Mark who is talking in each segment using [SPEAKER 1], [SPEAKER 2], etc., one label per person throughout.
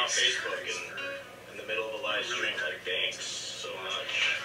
[SPEAKER 1] off Facebook and in the middle of a live stream. Like, thanks so much,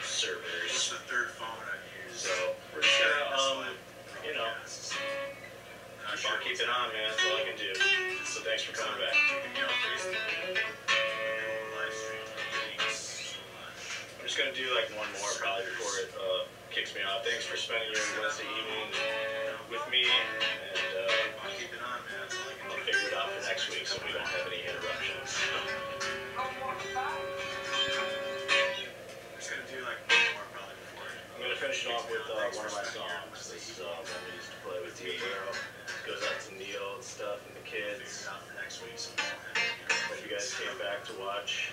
[SPEAKER 1] servers.
[SPEAKER 2] This is the third phone I've used.
[SPEAKER 1] So we're just gonna, um, you know, keep on keeping on, man. That's all I can do. So thanks for coming back.
[SPEAKER 2] Kicking me off Facebook. Live stream. Thanks so much.
[SPEAKER 1] I'm just gonna do like one more probably before it uh, kicks me off. Thanks for spending your Wednesday evening with me, next week so we don't have any interruptions.
[SPEAKER 2] I'm just gonna do like one more probably before.
[SPEAKER 1] I'm gonna finish it off with uh, one of my songs. This is uh, one we used to play with T. Burrow. Goes out to Neil and stuff and the kids.
[SPEAKER 2] it out for next week. So
[SPEAKER 1] Hope you guys came back to watch.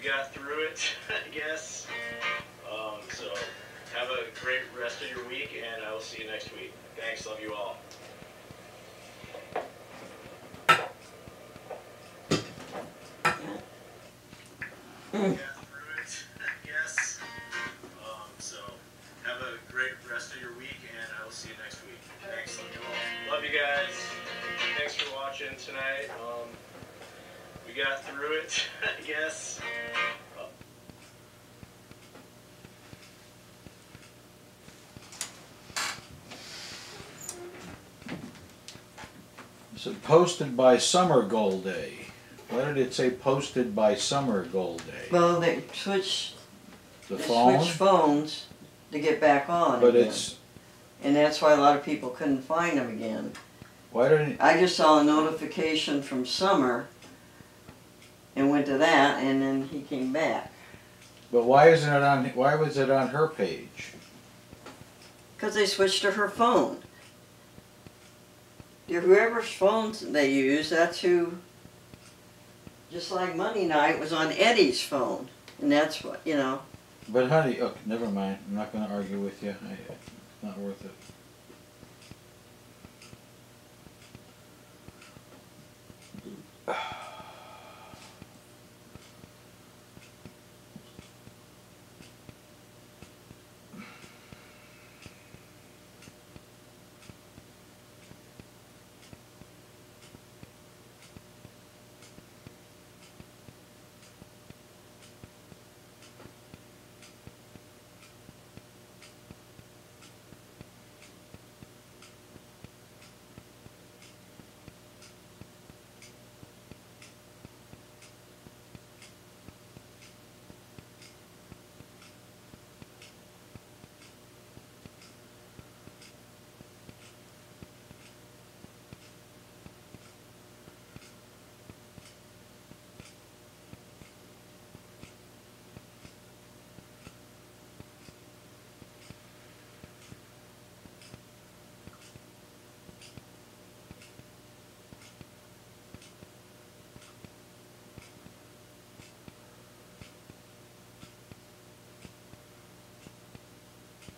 [SPEAKER 1] We got through it, I guess. Um, so have a great rest of your week, and I will see you next week. Thanks. Love you all.
[SPEAKER 2] got through I guess. Um, so have a great rest of your week, and I will see you next week. Thanks, love you all.
[SPEAKER 1] Love you guys. Thanks for watching tonight. Um, we got through it, I guess.
[SPEAKER 3] So posted by Summer Golday. Why did it say posted by Summer Golday?
[SPEAKER 4] Well, they switched,
[SPEAKER 3] The
[SPEAKER 4] they
[SPEAKER 3] phone?
[SPEAKER 4] switched phones to get back on
[SPEAKER 3] But
[SPEAKER 4] again.
[SPEAKER 3] it's,
[SPEAKER 4] And that's why a lot of people couldn't find them again.
[SPEAKER 3] why didn't,
[SPEAKER 4] I just saw a notification from Summer and went to that and then he came back.
[SPEAKER 3] But why isn't it on, why was it on her page?
[SPEAKER 4] Because they switched to her phone. Whoever's phone they use, that's who. Just like Monday night was on Eddie's phone, and that's what you know.
[SPEAKER 3] But honey, okay, never mind, I'm not gonna argue with you, I, it's not worth it.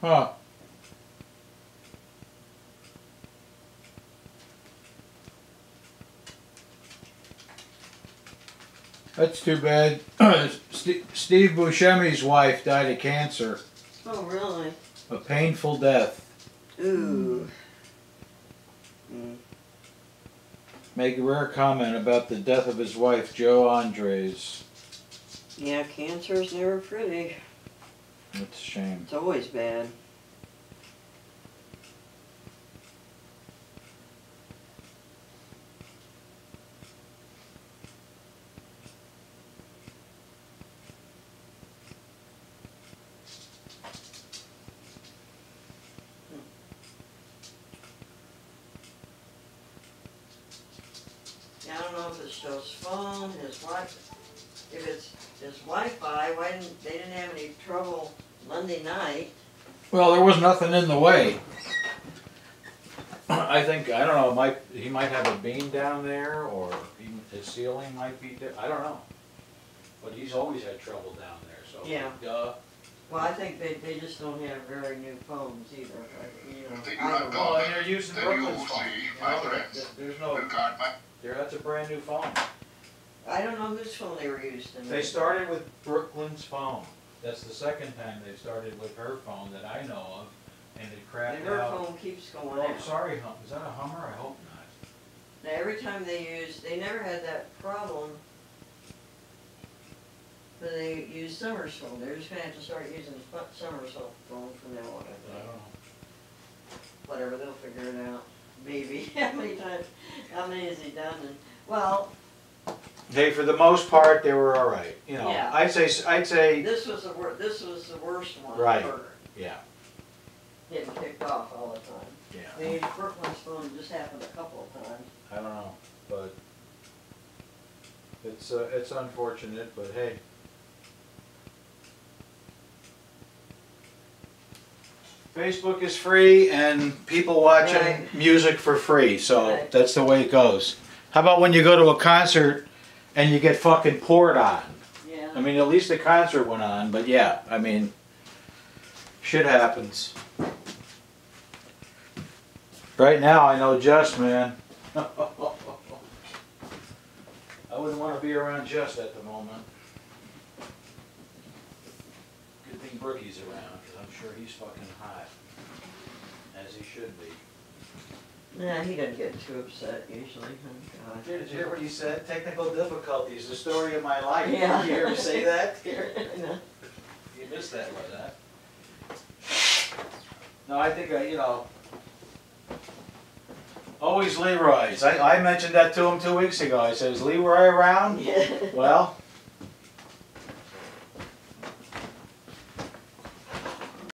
[SPEAKER 3] Huh. That's too bad. Ste- Steve Buscemi's wife died of cancer.
[SPEAKER 4] Oh really?
[SPEAKER 3] A painful death.
[SPEAKER 4] Ooh. Mm.
[SPEAKER 3] Make a rare comment about the death of his wife, Jo Andres.
[SPEAKER 4] Yeah, cancer's never pretty.
[SPEAKER 3] It's a shame.
[SPEAKER 4] It's always bad. I don't know if it's Joe's phone, his Wi, if it's his Wi-Fi, why didn't, they didn't have any trouble Monday night.
[SPEAKER 3] Well, there was nothing in the way. I think I don't know. Might he might have a beam down there, or even his ceiling might be. Di- I don't know. But he's always had trouble down there. So
[SPEAKER 4] Yeah.
[SPEAKER 3] Duh.
[SPEAKER 4] Well, I think they, they just don't have very new phones either, but, you know,
[SPEAKER 5] They do
[SPEAKER 4] I
[SPEAKER 5] not
[SPEAKER 4] don't
[SPEAKER 5] go.
[SPEAKER 4] know.
[SPEAKER 3] Well, and they're using
[SPEAKER 5] Then you
[SPEAKER 3] Brooklyn's
[SPEAKER 5] will
[SPEAKER 3] phone.
[SPEAKER 5] see
[SPEAKER 3] You
[SPEAKER 5] my
[SPEAKER 3] know,
[SPEAKER 5] friends.
[SPEAKER 3] there- there's no.
[SPEAKER 5] Regard my
[SPEAKER 3] There, that's a brand new phone.
[SPEAKER 4] I don't know whose phone they were using.
[SPEAKER 3] They started with Brooklyn's phone. That's the second time they've started with her phone that I know of, and it crapped
[SPEAKER 4] And her
[SPEAKER 3] out.
[SPEAKER 4] phone keeps going
[SPEAKER 3] Oh,
[SPEAKER 4] out.
[SPEAKER 3] sorry, hum. Is that a Hummer? I hope not.
[SPEAKER 4] Now, every time they use, they never had that problem when they use Summer's phone. They're just gonna have to start using Summer's phone from now on, I
[SPEAKER 3] I don't know.
[SPEAKER 4] Whatever, they'll figure it out. Maybe. How many times, how many has he done? And, well,
[SPEAKER 3] Hey, for the most part, they were all right. You know,
[SPEAKER 4] Yeah.
[SPEAKER 3] I'd say, I'd say,
[SPEAKER 4] this was the wor, this was the worst one
[SPEAKER 3] Right.
[SPEAKER 4] for
[SPEAKER 3] yeah,
[SPEAKER 4] getting kicked off all the time.
[SPEAKER 3] yeah.
[SPEAKER 4] The Brooklyn's phone, just happened a couple of times.
[SPEAKER 3] I don't know, but it's, uh, it's unfortunate, but hey. Facebook is free and people watching
[SPEAKER 4] Right.
[SPEAKER 3] music for free, so
[SPEAKER 4] Right.
[SPEAKER 3] that's the way it goes. How about when you go to a concert and you get fucking poured on?
[SPEAKER 4] Yeah.
[SPEAKER 3] I mean, at least the concert went on, but yeah, I mean, shit happens. Right now, I know Just, man. I wouldn't want to be around Just at the moment. Good thing Brookie's around, because I'm sure he's fucking hot. As he should be.
[SPEAKER 4] Yeah, he doesn't get too upset usually. Oh, God.
[SPEAKER 3] Did you hear what he said? Technical difficulties, the story of my life.
[SPEAKER 4] Yeah.
[SPEAKER 3] Did you hear him say that?
[SPEAKER 4] No.
[SPEAKER 3] You missed that one, huh? No, I think, I, you know, always Leroy's. I, I mentioned that to him two weeks ago. I said, is Leroy around?
[SPEAKER 4] Yeah.
[SPEAKER 3] Well,